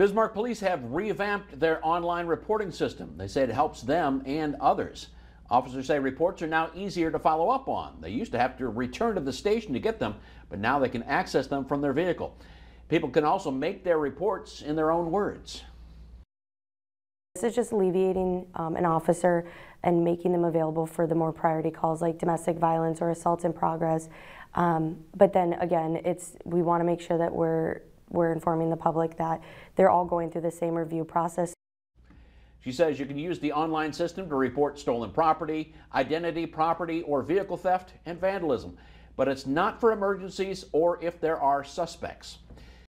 Bismarck police have revamped their online reporting system. They say it helps them and others. Officers say reports are now easier to follow up on. They used to have to return to the station to get them, but now they can access them from their vehicle. People can also make their reports in their own words. This is just alleviating um, an officer and making them available for the more priority calls like domestic violence or assault in progress. Um, but then again, it's we want to make sure that we're we're informing the public that they're all going through the same review process. She says you can use the online system to report stolen property, identity, property, or vehicle theft and vandalism, but it's not for emergencies or if there are suspects.